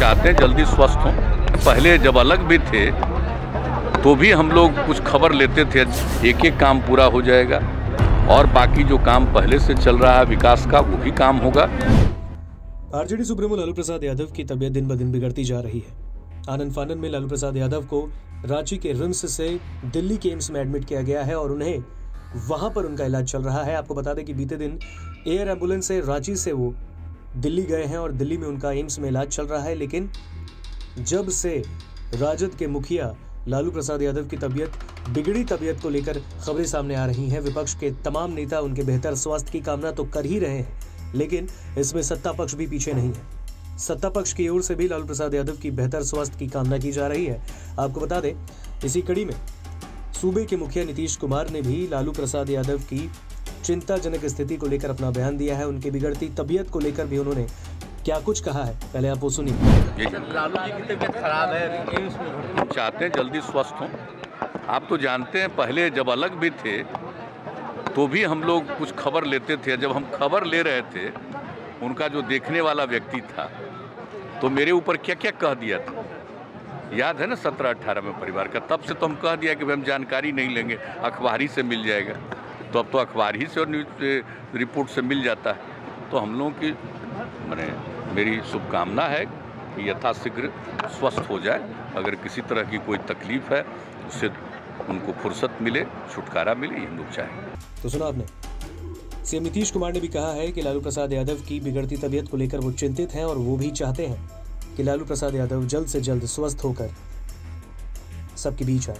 चाहते हैं, जल्दी स्वस्थ हों। पहले जब अलग भी थे तो भी हम लोग कुछ खबर लेते थे, एक एक काम पूरा हो जाएगा। और बाकी जो काम पहले से चल रहा है, विकास का, वो भी काम होगा। आरजेडी सुप्रीमो लालू प्रसाद यादव की तबीयत दिन ब दिन बिगड़ती जा रही है। आनंद फानन में लालू प्रसाद यादव को रांची के रिम्स से दिल्ली के एम्स में एडमिट किया गया है और उन्हें वहाँ पर उनका इलाज चल रहा है। आपको बता दें कि बीते दिन एयर एंबुलेंस से रांची से वो दिल्ली गए हैं और दिल्ली में उनका एम्स में इलाज चल रहा है, लेकिन जब से राजद के मुखिया लालू प्रसाद यादव की तबीयत, बिगड़ी तबीयत को लेकर खबरें सामने आ रही हैं, विपक्ष के तमाम नेता उनके बेहतर स्वास्थ्य की कामना तो कर ही रहे हैं, लेकिन इसमें सत्ता पक्ष भी पीछे नहीं है। सत्ता पक्ष की ओर से भी लालू प्रसाद यादव की बेहतर स्वास्थ्य की कामना की जा रही है। आपको बता दें, इसी कड़ी में सूबे के मुखिया नीतीश कुमार ने भी लालू प्रसाद यादव की चिंताजनक स्थिति को लेकर अपना बयान दिया है, उनकी बिगड़ती तबीयत को लेकर भी उन्होंने क्या कुछ कहा है? पहले आप वो सुनिए। तबीयत खराब है हम चाहते हैं जल्दी स्वस्थ हों। आप तो जानते हैं, पहले जब अलग भी थे तो भी हम लोग कुछ खबर लेते थे, जब हम खबर ले रहे थे, उनका जो देखने वाला व्यक्ति था तो मेरे ऊपर क्या क्या कह दिया था? याद है ना, सत्रह अट्ठारह में परिवार का? तब से तो हम कह दिया कि हम जानकारी नहीं लेंगे, अखबारी से मिल जाएगा। तो अब तो अखबार ही से और न्यूज़ रिपोर्ट से मिल जाता है। तो हम लोगों की, मैंने मेरी शुभकामना है कि यथाशीघ्र स्वस्थ हो जाए। अगर किसी तरह की कोई तकलीफ़ है, उससे उनको फुर्सत मिले, छुटकारा मिले, ये हम लोग चाहें। तो सुना आपने। सीएम नीतीश कुमार ने भी कहा है कि लालू प्रसाद यादव की बिगड़ती तबीयत को लेकर वो चिंतित हैं और वो भी चाहते हैं कि लालू प्रसाद यादव जल्द से जल्द स्वस्थ होकर सबके बीच आए।